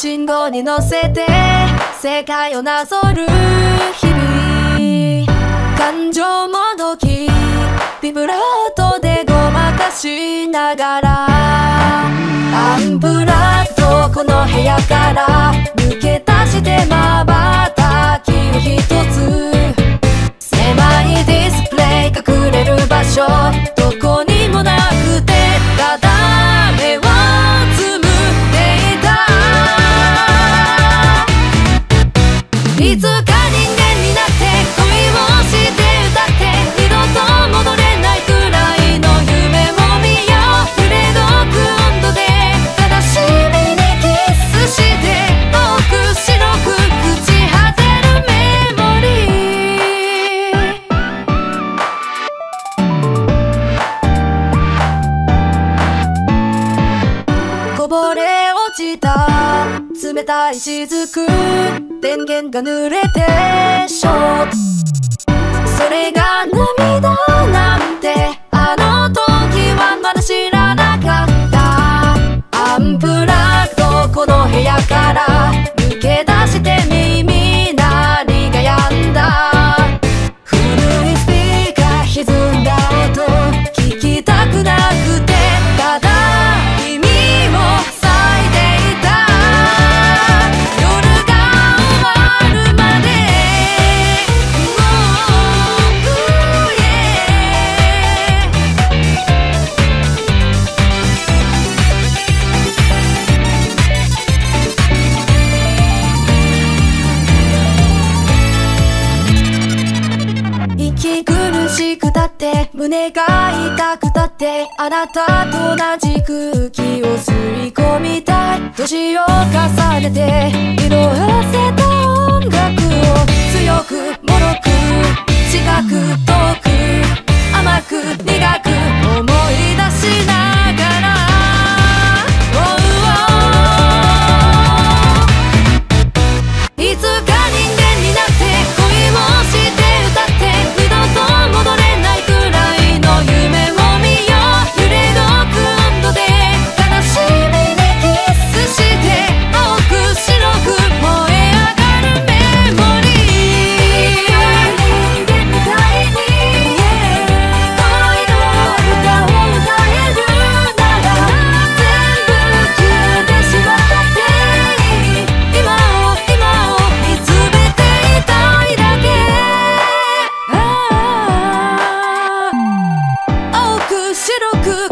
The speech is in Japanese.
信号に乗せて世界をなぞる日々感情もどきビブラートでごまかしながらアンブラッドこの部屋から冷たい雫電源が濡れてショーそれが涙なんてあの時はまだ知らなかった。アンプラッドこの部屋から。息苦しくたって胸が痛くたってあなたと同じ空気を吸い込みたい。年を重ねて色あせた音楽を強く脆く近く白